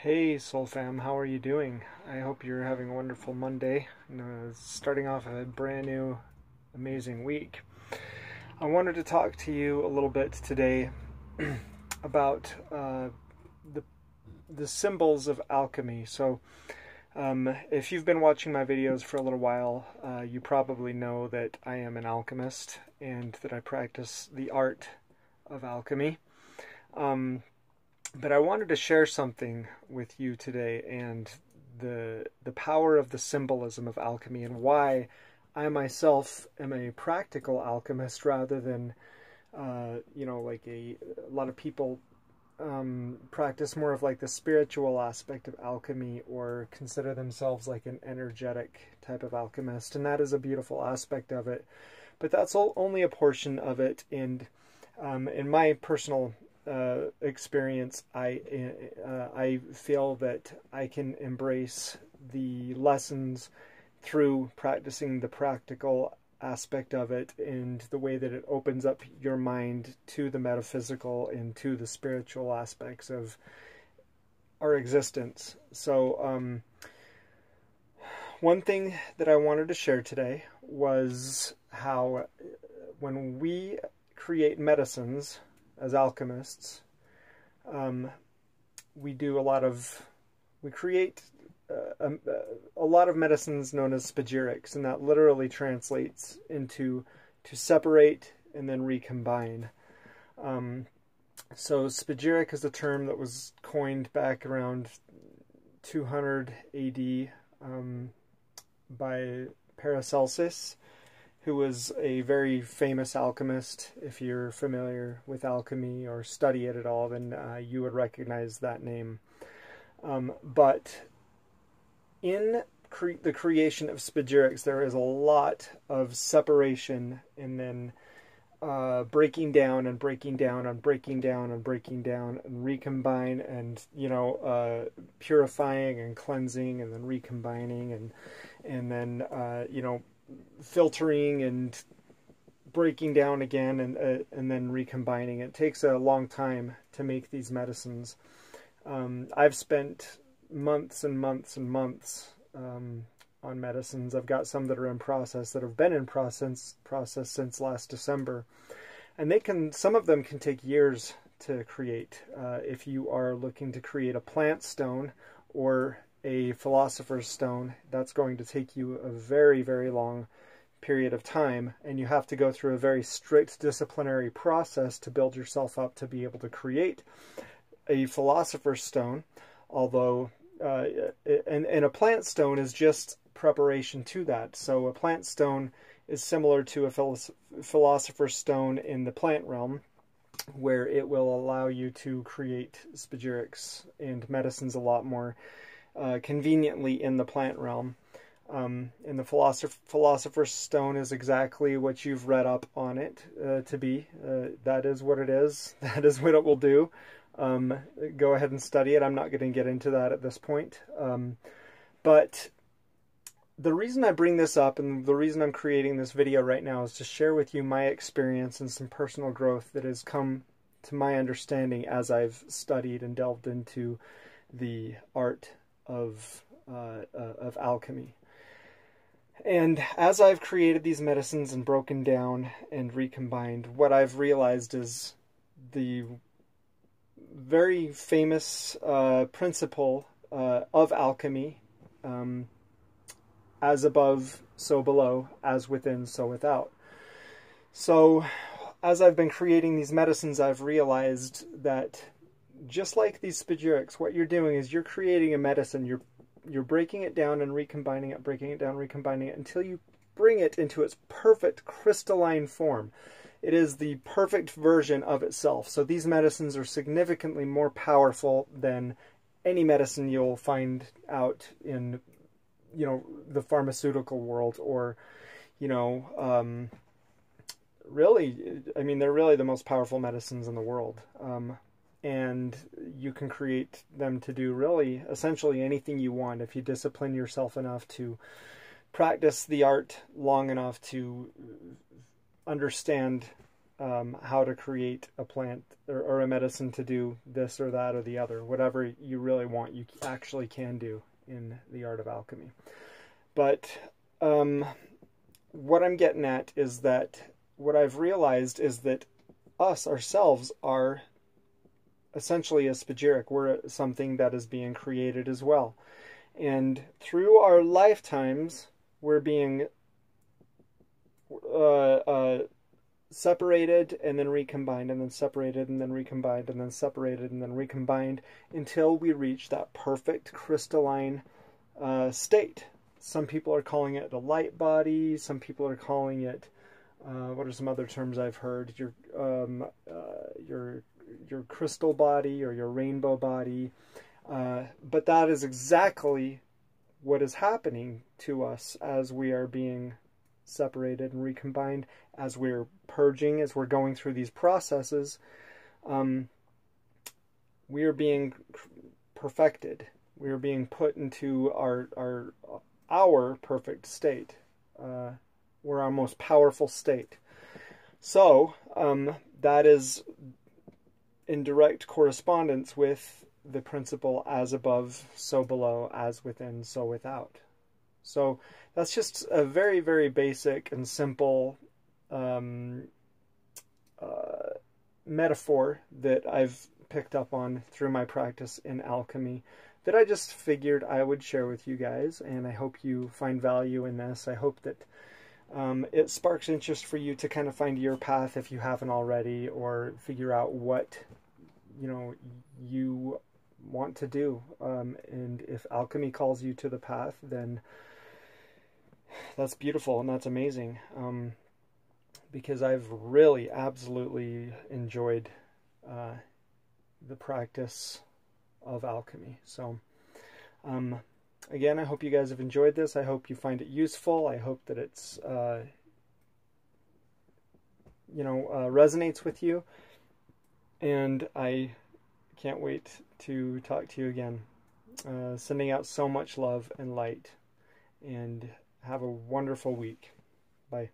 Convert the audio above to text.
Hey, Soul Fam, how are you doing? I hope you're having a wonderful Monday, uh, starting off a brand new, amazing week. I wanted to talk to you a little bit today about uh, the the symbols of alchemy. So, um, if you've been watching my videos for a little while, uh, you probably know that I am an alchemist and that I practice the art of alchemy. Um, but I wanted to share something with you today and the the power of the symbolism of alchemy and why I myself am a practical alchemist rather than uh, you know like a, a lot of people um, practice more of like the spiritual aspect of alchemy or consider themselves like an energetic type of alchemist. And that is a beautiful aspect of it. But that's all, only a portion of it. And um, in my personal uh, experience, I uh, I feel that I can embrace the lessons through practicing the practical aspect of it and the way that it opens up your mind to the metaphysical and to the spiritual aspects of our existence. So, um, one thing that I wanted to share today was how when we create medicines as alchemists, um, we do a lot of, we create uh, um, uh, a lot of medicines known as spagyrics, and that literally translates into to separate and then recombine. Um, so spagyric is a term that was coined back around 200 AD um, by Paracelsus, who was a very famous alchemist. If you're familiar with alchemy or study it at all, then uh, you would recognize that name. Um, but in cre- the creation of spagyrics, there is a lot of separation and then uh, breaking down and breaking down and breaking down and breaking down and recombine and you know uh, purifying and cleansing and then recombining and and then uh, you know filtering and breaking down again and uh, and then recombining. It takes a long time to make these medicines. Um, I've spent months and months and months um, on medicines. I've got some that are in process that have been in process process since last December, and they can some of them can take years to create. Uh, if you are looking to create a plant stone or a philosopher's stone, that's going to take you a very, very long period of time, and you have to go through a very strict disciplinary process to build yourself up to be able to create a philosopher's stone. Although, uh, and, and a plant stone is just preparation to that. So, a plant stone is similar to a philosopher's stone in the plant realm, where it will allow you to create spagyrics and medicines a lot more uh, conveniently in the plant realm. Um, and the philosopher, philosopher's stone is exactly what you've read up on it uh, to be. Uh, that is what it is. That is what it will do. Um, go ahead and study it. I'm not going to get into that at this point. Um, but the reason I bring this up and the reason I'm creating this video right now is to share with you my experience and some personal growth that has come to my understanding as I've studied and delved into the art of uh, uh, of alchemy. And as I've created these medicines and broken down and recombined, what I've realized is the very famous uh, principle uh, of alchemy um, as above, so below, as within, so without. So, as I've been creating these medicines, I've realized that just like these spagyrics, what you're doing is you're creating a medicine. You're you're breaking it down and recombining it, breaking it down, recombining it until you bring it into its perfect crystalline form. It is the perfect version of itself. So these medicines are significantly more powerful than any medicine you'll find out in, you know, the pharmaceutical world or, you know, um, really, I mean, they're really the most powerful medicines in the world. Um, and you can create them to do really essentially anything you want if you discipline yourself enough to practice the art long enough to understand um, how to create a plant or, or, a medicine to do this or that or the other. Whatever you really want, you actually can do in the art of alchemy. But um, what I'm getting at is that what I've realized is that us ourselves are essentially a spagyric. We're something that is being created as well. And through our lifetimes, we're being uh, uh, separated and then recombined and then separated and then recombined and then separated and then recombined until we reach that perfect crystalline uh, state. Some people are calling it a light body. Some people are calling it uh, what are some other terms I've heard? Your um, uh, your your crystal body or your rainbow body. Uh, but that is exactly what is happening to us as we are being separated and recombined, as we're purging, as we're going through these processes. Um, we are being perfected. We are being put into our our our perfect state. Uh, we're our most powerful state. So um, that is in direct correspondence with the principle as above, so below, as within, so without. So that's just a very, very basic and simple um, uh, metaphor that I've picked up on through my practice in alchemy that I just figured I would share with you guys, and I hope you find value in this. I hope that um, it sparks interest for you to kind of find your path if you haven't already, or figure out what you know you want to do. Um, and if alchemy calls you to the path, then that's beautiful and that's amazing. Um, because I've really absolutely enjoyed uh, the practice of alchemy. So, um, again, I hope you guys have enjoyed this. I hope you find it useful. I hope that it's, uh, you know, uh, resonates with you. And I can't wait to talk to you again. Uh, sending out so much love and light. And have a wonderful week. Bye.